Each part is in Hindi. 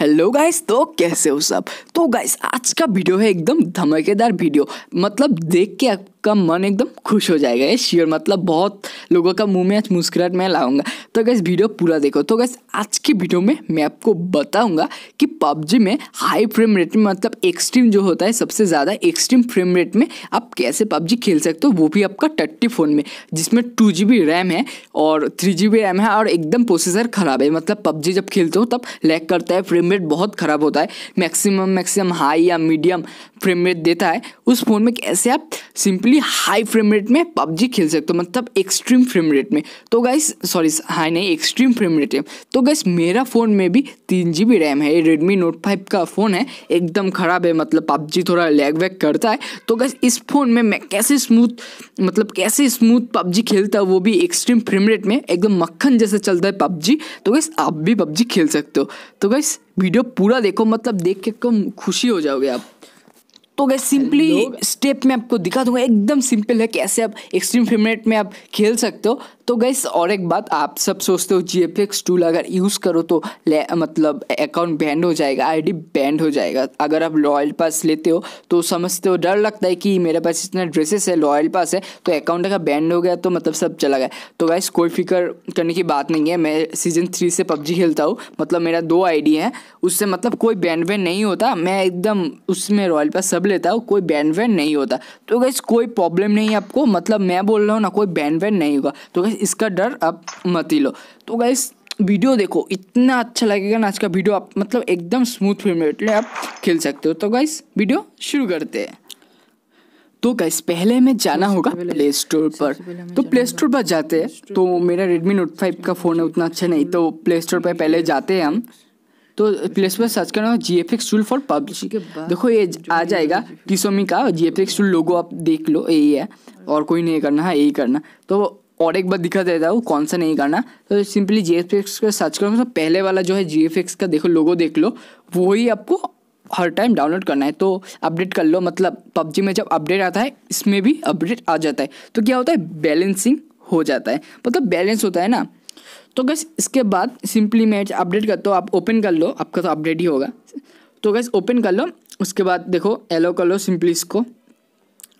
हेलो गाइस तो कैसे हो सब? तो गाइस आज का वीडियो है एकदम धमाकेदार वीडियो मतलब देख के आपका मन एकदम खुश हो जाएगा, ये श्योर मतलब बहुत लोगों का मुँह में आज मुस्कुराहट मैं लाऊँगा। तो गैस वीडियो पूरा देखो। तो गैस आज की वीडियो में मैं आपको बताऊँगा कि पबजी में हाई फ्रेम रेट में मतलब एक्सट्रीम जो होता है, सबसे ज़्यादा एक्सट्रीम फ्रेम रेट में आप कैसे पबजी खेल सकते हो, वो भी आपका टट्टी फ़ोन में। जिसमें टू रैम है और थ्री रैम है और एकदम प्रोसेसर ख़राब है। मतलब पबजी जब खेलते हो, तब लैग करता है फ्रेम रेट बहुत ख़राब होता है मैक्सिमम मैक्सिमम हाई या मीडियम फ्रेम रेट देता है। उस फ़ोन में कैसे आप सिंपली हाई फ्रेम रेट में पबजी खेल सकते हो मतलब एक्सट्रीम फ्रेम रेट में। तो गाइस सॉरी हाई नहीं एक्सट्रीम फ्रेम रेट है तो गाइस मेरा फ़ोन में भी तीन जी बी रैम है, ये रेडमी नोट फाइव का फ़ोन है, एकदम ख़राब है मतलब पबजी थोड़ा लैग वैग करता है। तो गाइस इस फ़ोन में मैं कैसे स्मूथ मतलब कैसे स्मूथ पबजी खेलता है, वो भी एक्सट्रीम फ्रेम रेट में, एकदम मक्खन जैसे चलता है पबजी। तो गाइस आप भी पबजी खेल सकते हो। तो गाइस वीडियो पूरा देखो मतलब देख के कम खुशी हो जाओगे आप। तो गैस सिंपली स्टेप में आपको दिखा दूँगा एकदम सिंपल है कैसे आप एक्सट्रीम फ्रेम रेट में आप खेल सकते हो। तो गैस और एक बात आप सब सोचते हो जी एफ़ एक्स टूल अगर यूज़ करो तो मतलब अकाउंट बैंड हो जाएगा आईडी बैंड हो जाएगा। अगर आप लॉयल पास लेते हो तो समझते हो डर लगता है कि मेरे पास इतना ड्रेसेस है लॉयल पास है तो अकाउंट अगर बैंड हो गया तो मतलब सब चला गया। तो गैस कोई फ़िक्र करने की बात नहीं है मैं सीज़न थ्री से पबजी खेलता हूँ मतलब मेरा दो आईडी है उससे मतलब कोई बैंड वैंड नहीं होता मैं एकदम उसमें रॉयल पास सब लेता हूँ कोई बैंड वैंड नहीं होता। तो गैस कोई प्रॉब्लम नहीं है आपको मतलब मैं बोल रहा हूँ ना कोई बैंड वैंड नहीं होगा। तो गैस इसका डर आप मत ही लो। तो गैस वीडियो देखो इतना अच्छा लगेगा ना आज का वीडियो आप मतलब एकदम स्मूथ रेट में आप खेल सकते हो। तो गाइस वीडियो शुरू करते हैं। तो गाइस पहले हमें जाना होगा प्ले स्टोर पर। तो प्ले स्टोर पर जाते हैं। तो मेरा रेडमी नोट फाइव का फ़ोन है उतना अच्छा नहीं। तो प्ले स्टोर पर पहले जाते हैं हम। तो प्ले स्टोर पर सर्च करना G F X tool for PUBG देखो ये आ जाएगा किसोमी का G F X tool logo आप देख लो यही है और कोई नहीं करना है यही करना। तो और एक बार दिखा देता हूँ कौन सा नहीं करना। तो सिंपली जी एफ़ एक्स का सर्च करो तो पहले वाला जो है जी एफ़ एक्स का देखो लोगो देख लो वही आपको हर टाइम डाउनलोड करना है। तो अपडेट कर लो मतलब पबजी में जब अपडेट आता है इसमें भी अपडेट आ जाता है। तो क्या होता है? बैलेंसिंग हो जाता है। मतलब बैलेंस होता है ना तो गैस इसके बाद सिंपली मैच अपडेट करता हूँ, आप ओपन कर लो, आपका तो अपडेट ही होगा। तो गैस ओपन कर लो, उसके बाद देखो एलो कर लो सिंपली इसको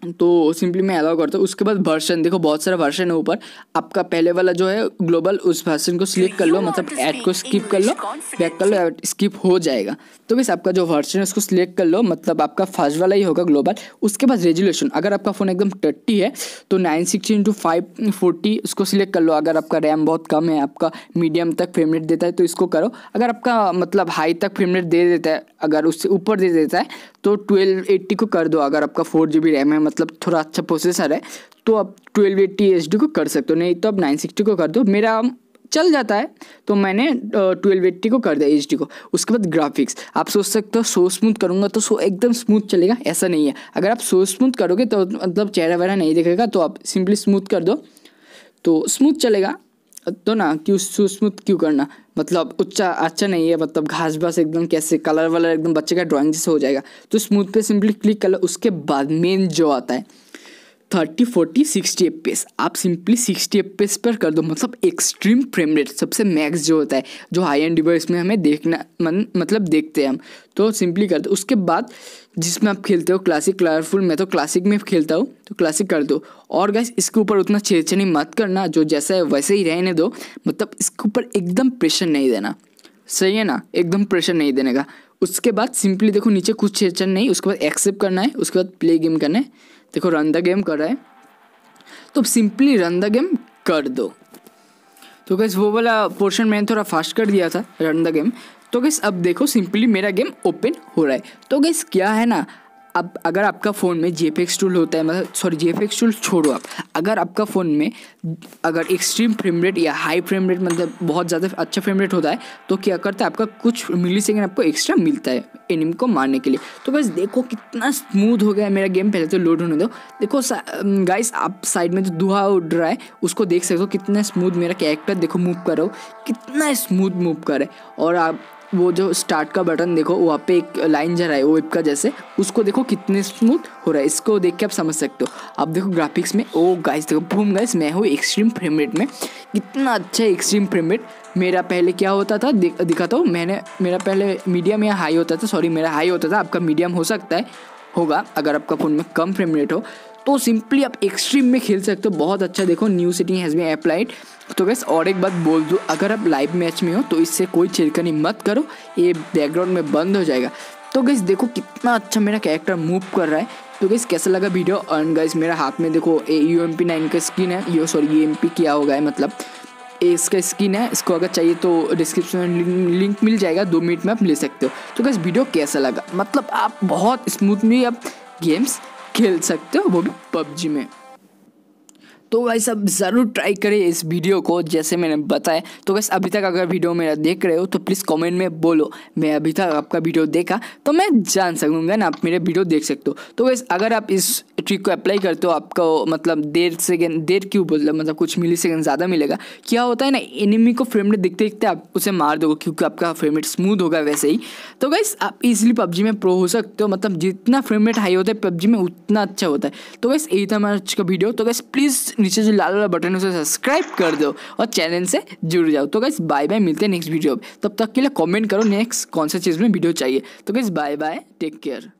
तो सिंपली मैं अलाउ करता हूँ। उसके बाद वर्षन देखो बहुत सारा वर्षन है ऊपर। आपका पहले वाला जो है ग्लोबल उस वर्षन को सिलेक्ट कर लो मतलब ऐड को स्किप कर लो बैक कर लो स्किप हो जाएगा। तो बस आपका जो वर्षन है उसको सिलेक्ट कर लो मतलब आपका फ़र्स्ट वाला ही होगा ग्लोबल उसके बाद रेजोल्यूशन अगर आपका फ़ोन एकदम टट्टी है तो nine sixty into five forty उसको सिलेक्ट कर लो। अगर आपका रैम बहुत कम है आपका मीडियम तक फ्रेम रेट देता है तो इसको करो। अगर आपका मतलब हाई तक फ्रेम रेट दे देता है अगर उससे ऊपर दे देता है तो ट्वेल्व एट्टी को कर दो। अगर आपका फोर जी बी रैम है मतलब थोड़ा अच्छा प्रोसेसर है तो आप ट्वेल्व एट्टी एच डी को कर सकते हो। नहीं तो आप नाइन सिक्सटी को कर दो। मेरा चल जाता है तो मैंने ट्वेल्व एट्टी को कर दिया एच डी को। उसके बाद ग्राफिक्स आप सोच सकते हो सो स्मूथ करूँगा तो सो एकदम स्मूथ चलेगा, ऐसा नहीं है। अगर आप सो स्मूथ करोगे तो मतलब चेहरा वहरा नहीं दिखेगा तो आप सिंपली स्मूथ कर दो। तो स्मूथ चलेगा। तो ना कि क्यों स्मूथ क्यों करना? मतलब उच्चा अच्छा नहीं है मतलब घास बास एकदम कैसे कलर वलर एकदम बच्चे का ड्राइंग जैसे हो जाएगा। तो स्मूथ पे सिंपली क्लिक कर लो, उसके बाद मेन जो आता है thirty, forty, sixty F P S आप simply sixty F P S पर कर दो। मतलब एक्सट्रीम फ्रेम रेट सबसे मैक्स जो होता है, जो हाई एंड डिवाइस में हमें देखना, मन मतलब देखते हैं हम तो सिंपली कर दो। उसके बाद जिसमें आप खेलते हो क्लासिक कलरफुल मैं तो क्लासिक में खेलता हूँ तो क्लासिक कर दो। और गैस इसके ऊपर उतना छेड़छनी मत करना, जो जैसा है वैसे ही रहने दो। मतलब इसके ऊपर एकदम प्रेशर नहीं देना। सही है ना? एकदम प्रेशर नहीं देने का। उसके बाद सिंपली देखो, नीचे कुछ छेड़छन नहीं, उसके बाद एक्सेप्ट करना है, उसके बाद प्ले गेम करना है। देखो रन द गेम कर रहा है। तो सिंपली रन द गेम कर दो। तो गैस वो वाला पोर्शन मैंने थोड़ा फास्ट कर दिया था रन द गेम तो गैस अब देखो सिंपली मेरा गेम ओपन हो रहा है। तो गैस क्या है ना अब अगर आपका फ़ोन में जी टूल होता है मतलब सॉरी जे टूल छोड़ो आप। अगर आपका फ़ोन में अगर एक्सट्रीम फ्रेम रेट या हाई फ्रेम रेट मतलब बहुत ज़्यादा अच्छा फ्रेम रेट होता है तो क्या करता है आपका कुछ मिली सेकेंड आपको एक्स्ट्रा मिलता है एनिम को मारने के लिए। तो बस देखो कितना स्मूथ हो गया मेरा गेम पहले तो लोड होने दो। देखो गाइस आप साइड में जो दुहा उड़ रहा है, उसको देख सकते हो कितना स्मूथ मेरा कैरेक्टर देखो मूव करो कितना स्मूथ मूव करे और आप वो जो स्टार्ट का बटन देखो वहाँ पे एक लाइन जा रहा है वो वेब का जैसे, उसको देखो कितने स्मूथ हो रहा है। इसको देख के आप समझ सकते हो। अब देखो ग्राफिक्स में ओ गाइस देखो बूम गाइस मैं हूँ एक्सट्रीम फ्रेम रेट में। कितना अच्छा एक्सट्रीम फ्रेम रेट मेरा पहले क्या होता था दिखाता हूँ, मैंने, मेरा पहले मीडियम या हाई होता था सॉरी मेरा हाई होता था, आपका मीडियम हो सकता है, होगा, अगर आपका फ़ोन में कम फ्रेम रेट हो। तो सिंपली आप एक्सट्रीम में खेल सकते हो। बहुत अच्छा देखो new setting has been applied तो गैस और एक बात बोल दूँ, अगर आप लाइव मैच में हो तो इससे कोई छिड़कनी मत करो। ये बैकग्राउंड में बंद हो जाएगा। तो गैस देखो कितना अच्छा मेरा कैरेक्टर मूव कर रहा है। तो गैस कैसा लगा वीडियो और गैस मेरा हाथ में देखो a U M P nine का स्किन है। यो सॉरी ये एम पी किया होगा है मतलब। ए इसका स्किन है। इसको अगर चाहिए तो डिस्क्रिप्शन में लिंक मिल जाएगा। दो मिनट में आप ले सकते हो। तो गैस वीडियो कैसा लगा? मतलब आप बहुत स्मूथली आप गेम्स खेल सकते हो वो भी पबजी में। तो भाई सब ज़रूर ट्राई करें इस वीडियो को, जैसे मैंने बताया। तो वैसे अभी तक अगर वीडियो मेरा देख रहे हो तो प्लीज़ कमेंट में बोलो, मैं अभी तक आपका वीडियो देखा तो मैं जान सकूँगा ना, आप मेरे वीडियो देख सकते हो। तो वैसे अगर आप इस ट्रिक को अप्लाई करते हो, आपको मतलब देर सेकेंड देर क्यों बोल मतलब कुछ मिली सेकेंड ज़्यादा मिलेगा। क्या होता है ना एनिमी को फ्रेम रेट दिखते दिखते आप उसे मार दो क्योंकि आपका फ्रेम रेट स्मूथ होगा वैसे ही। तो वैसे आप इजिली पबजी में प्रो हो सकते हो मतलब जितना फ्रेम रेट हाई होता है पबजी में उतना अच्छा होता है। तो वैसे यही था हमारा आज का वीडियो तो वैसे प्लीज़ नीचे जो लाल वाला बटन है, उसे सब्सक्राइब कर दो और चैनल से जुड़ जाओ। तो गैस बाय बाय मिलते हैं नेक्स्ट वीडियो तब तक के लिए कमेंट करो नेक्स्ट कौन सा चीज़ में वीडियो चाहिए। तो guys bye bye take care